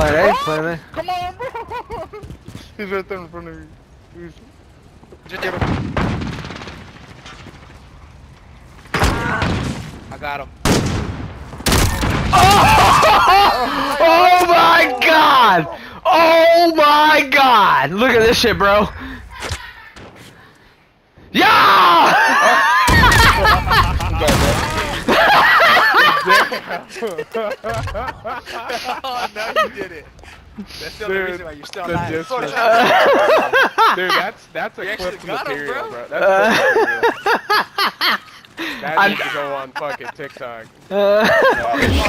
Planet A, ¡Ah! planet A. Come on, bro! He's right there in front of you. He's... Just give him. I got him. Oh my god! Oh my god! Look at this shit, bro. Oh no, you did it. That's the only Dude, reason why you're still the alive. disrespect. Uh, Dude, that's that's a You clip actually got him, material, bro. bro. That's clip material. That I'm- needs to go on fucking TikTok. uh,